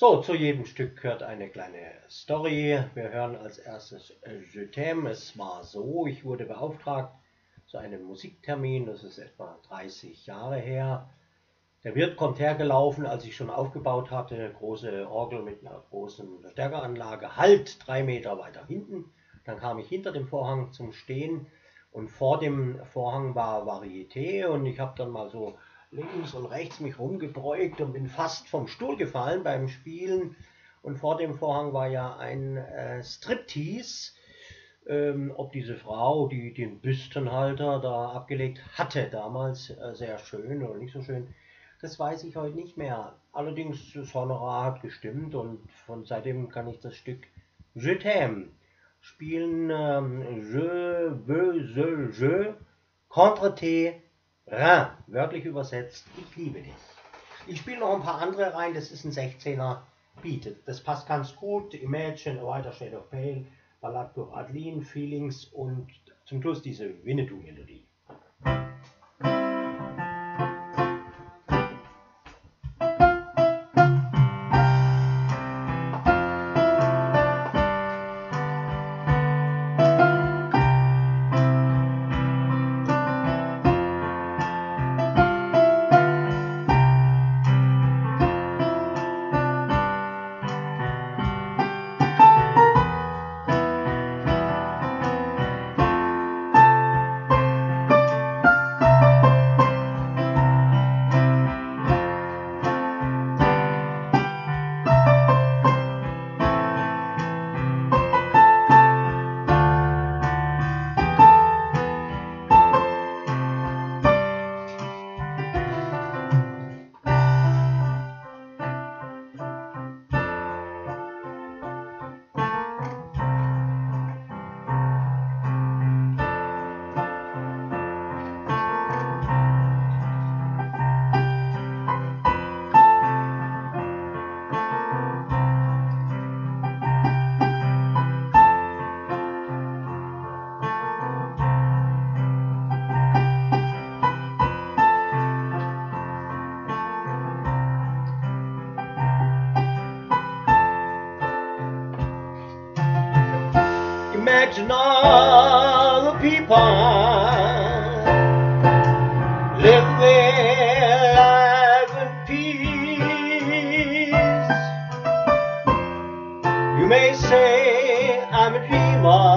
So, zu jedem Stück gehört eine kleine Story. Wir hören als erstes Je t'aime. Es war so, ich wurde beauftragt zu einem Musiktermin, das ist etwa 30 Jahre her. Der Wirt kommt hergelaufen, als ich schon aufgebaut hatte, eine große Orgel mit einer großen Verstärkeranlage, halt drei Meter weiter hinten. Dann kam ich hinter dem Vorhang zum Stehen und vor dem Vorhang war Varieté und ich habe dann mal so links und rechts mich rumgebeugt und bin fast vom Stuhl gefallen beim Spielen. Und vor dem Vorhang war ja ein äh, Striptease. Ähm, ob diese Frau, die den Büstenhalter da abgelegt hatte, damals äh, sehr schön oder nicht so schön, das weiß ich heute nicht mehr. Allerdings, das Honorar hat gestimmt und von seitdem kann ich das Stück Je t'aime spielen. Ähm, je veux, je, je, contre tes Rein, wörtlich übersetzt, ich liebe dich. Ich spiele noch ein paar andere rein, das ist ein 16er Beat. Das passt ganz gut. Imagine, A Whiter Shade of Pale, Ballad durch Adeline, Feelings und zum Schluss diese Winnetou-Melodie. Imagine all the people live their lives in peace. You may say I'm a dreamer,